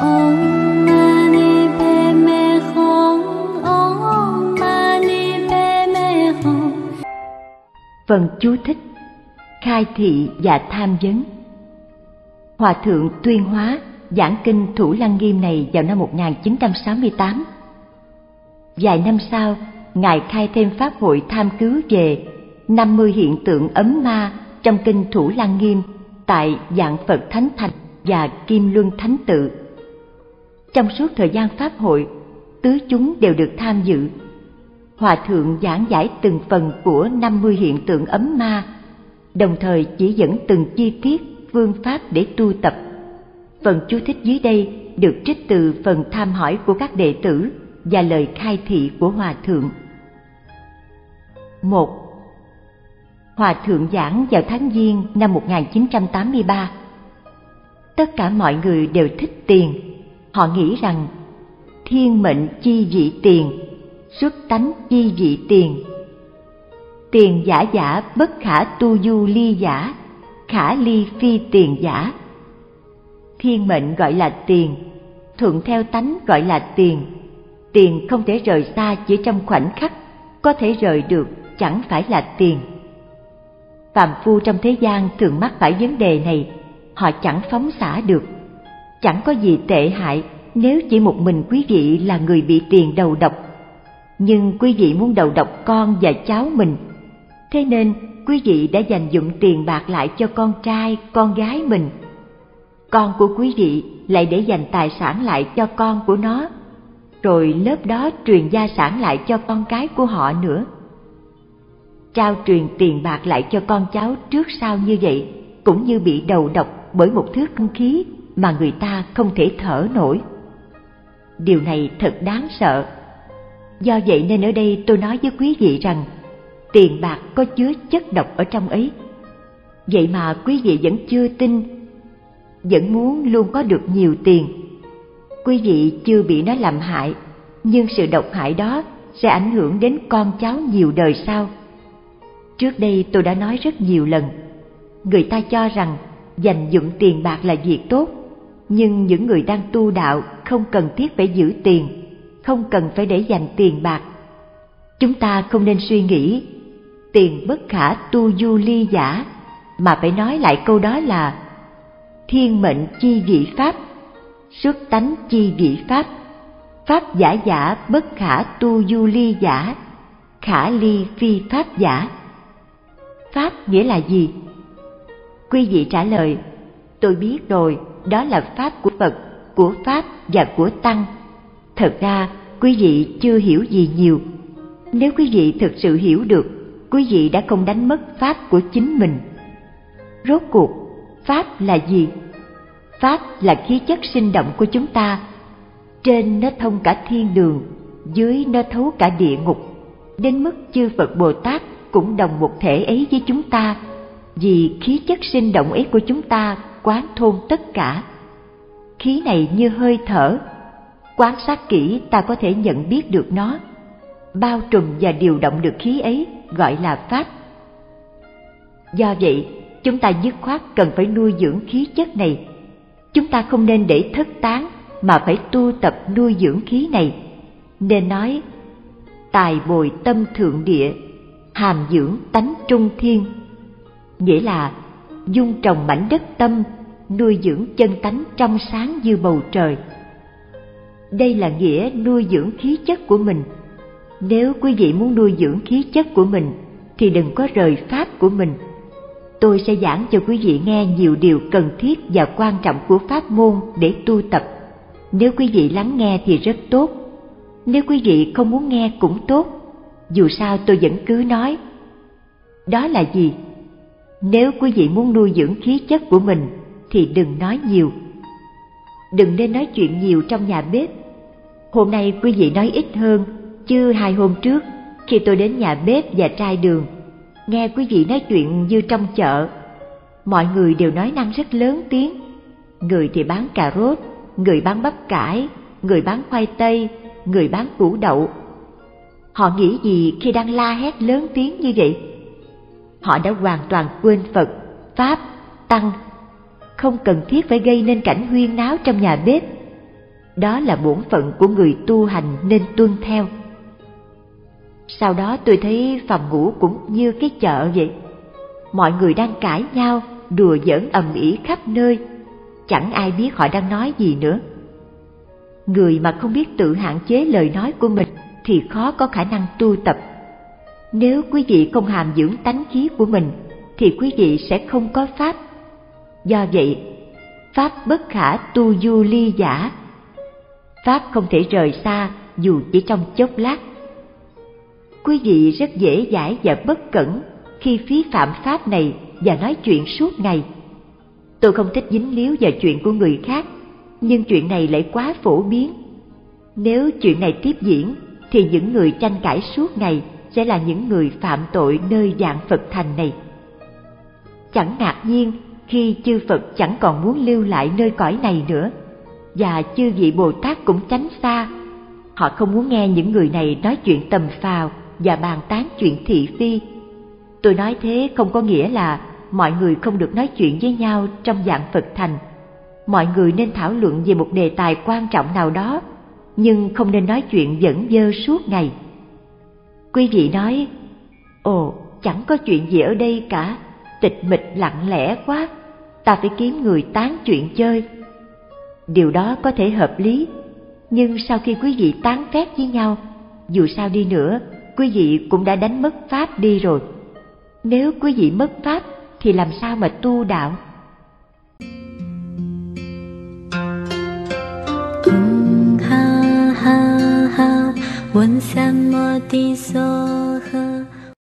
Vâng, Phần chú thích Khai thị và tham vấn Hòa thượng tuyên hóa giảng kinh Thủ Lăng Nghiêm này vào năm 1968. Vài năm sau, Ngài khai thêm pháp hội tham cứu về 50 hiện tượng ấm ma trong kinh Thủ Lăng Nghiêm tại dạng Phật Thánh Thành và Kim Luân Thánh Tự. Trong suốt thời gian pháp hội, tứ chúng đều được tham dự. Hòa thượng giảng giải từng phần của 50 hiện tượng ấm ma, đồng thời chỉ dẫn từng chi tiết phương pháp để tu tập. Phần chú thích dưới đây được trích từ phần tham hỏi của các đệ tử và lời khai thị của Hòa thượng. một Hòa thượng giảng vào tháng Giêng năm 1983. Tất cả mọi người đều thích tiền. Họ nghĩ rằng thiên mệnh chi dị tiền, xuất tánh chi dị tiền. Tiền giả giả bất khả tu du ly giả, khả ly phi tiền giả. Thiên mệnh gọi là tiền, thuận theo tánh gọi là tiền. Tiền không thể rời xa chỉ trong khoảnh khắc, có thể rời được chẳng phải là tiền phàm phu trong thế gian thường mắc phải vấn đề này họ chẳng phóng xả được chẳng có gì tệ hại nếu chỉ một mình quý vị là người bị tiền đầu độc. Nhưng quý vị muốn đầu độc con và cháu mình, thế nên quý vị đã dành dụng tiền bạc lại cho con trai, con gái mình. Con của quý vị lại để dành tài sản lại cho con của nó, rồi lớp đó truyền gia sản lại cho con cái của họ nữa. Trao truyền tiền bạc lại cho con cháu trước sau như vậy cũng như bị đầu độc bởi một thứ không khí mà người ta không thể thở nổi. Điều này thật đáng sợ. Do vậy nên ở đây tôi nói với quý vị rằng tiền bạc có chứa chất độc ở trong ấy. Vậy mà quý vị vẫn chưa tin vẫn muốn luôn có được nhiều tiền. Quý vị chưa bị nó làm hại nhưng sự độc hại đó sẽ ảnh hưởng đến con cháu nhiều đời sau. Trước đây tôi đã nói rất nhiều lần, người ta cho rằng dành dụng tiền bạc là việc tốt, nhưng những người đang tu đạo không cần thiết phải giữ tiền, không cần phải để dành tiền bạc. Chúng ta không nên suy nghĩ tiền bất khả tu du ly giả, mà phải nói lại câu đó là thiên mệnh chi vị pháp, xuất tánh chi vị pháp, pháp giả giả bất khả tu du ly giả, khả ly phi pháp giả Pháp nghĩa là gì? Quý vị trả lời, tôi biết rồi, đó là Pháp của Phật, của Pháp và của Tăng. Thật ra, quý vị chưa hiểu gì nhiều. Nếu quý vị thực sự hiểu được, quý vị đã không đánh mất Pháp của chính mình. Rốt cuộc, Pháp là gì? Pháp là khí chất sinh động của chúng ta. Trên nó thông cả thiên đường, dưới nó thấu cả địa ngục, đến mức chư Phật Bồ Tát cũng đồng một thể ấy với chúng ta vì khí chất sinh động ấy của chúng ta quán thôn tất cả. Khí này như hơi thở. Quan sát kỹ ta có thể nhận biết được nó. Bao trùm và điều động được khí ấy, gọi là pháp. Do vậy, chúng ta dứt khoát cần phải nuôi dưỡng khí chất này. Chúng ta không nên để thất tán mà phải tu tập nuôi dưỡng khí này. Nên nói, tài bồi tâm thượng địa, hàm dưỡng tánh trung thiên. Nghĩa là dung trồng mảnh đất tâm, nuôi dưỡng chân tánh trong sáng như bầu trời. Đây là nghĩa nuôi dưỡng khí chất của mình. Nếu quý vị muốn nuôi dưỡng khí chất của mình, thì đừng có rời pháp của mình. Tôi sẽ giảng cho quý vị nghe nhiều điều cần thiết và quan trọng của pháp môn để tu tập. Nếu quý vị lắng nghe thì rất tốt. Nếu quý vị không muốn nghe cũng tốt. Dù sao tôi vẫn cứ nói, đó là gì? Nếu quý vị muốn nuôi dưỡng khí chất của mình, thì đừng nói nhiều. Đừng nên nói chuyện nhiều trong nhà bếp. Hôm nay quý vị nói ít hơn, chứ hai hôm trước, khi tôi đến nhà bếp và trai đường, nghe quý vị nói chuyện như trong chợ, mọi người đều nói năng rất lớn tiếng. Người thì bán cà rốt, người bán bắp cải, người bán khoai tây, người bán củ đậu. Họ nghĩ gì khi đang la hét lớn tiếng như vậy? Họ đã hoàn toàn quên Phật, Pháp, Tăng, không cần thiết phải gây nên cảnh huyên náo trong nhà bếp. đó là bổn phận của người tu hành nên tuân theo. Sau đó tôi thấy phòng ngủ cũng như cái chợ vậy. Mọi người đang cãi nhau đùa giỡn ầm ĩ khắp nơi. Chẳng ai biết họ đang nói gì nữa. Người mà không biết tự hạn chế lời nói của mình thì khó có khả năng tu tập nếu quý vị không hàm dưỡng tánh khí của mình, thì quý vị sẽ không có pháp. Do vậy, pháp bất khả tu du ly giả. Pháp không thể rời xa dù chỉ trong chốc lát. Quý vị rất dễ dãi và bất cẩn khi phí phạm pháp này và nói chuyện suốt ngày. Tôi không thích dính líu vào chuyện của người khác, nhưng chuyện này lại quá phổ biến. Nếu chuyện này tiếp diễn, thì những người tranh cãi suốt ngày sẽ là những người phạm tội nơi dạng phật thành này. Chẳng ngạc nhiên khi chư phật chẳng còn muốn lưu lại nơi cõi này nữa, và chư vị bồ tát cũng tránh xa. Họ không muốn nghe những người này nói chuyện tầm phào và bàn tán chuyện thị phi. Tôi nói thế không có nghĩa là mọi người không được nói chuyện với nhau trong dạng phật thành. Mọi người nên thảo luận về một đề tài quan trọng nào đó, nhưng không nên nói chuyện dẫn dơ suốt ngày quý vị nói, ồ, chẳng có chuyện gì ở đây cả, tịch mịch lặng lẽ quá, ta phải kiếm người tán chuyện chơi. Điều đó có thể hợp lý, nhưng sau khi quý vị tán phét với nhau, dù sao đi nữa, quý vị cũng đã đánh mất pháp đi rồi. Nếu quý vị mất pháp, thì làm sao mà tu đạo? Ha ha. 嗡萨摩帝梭诃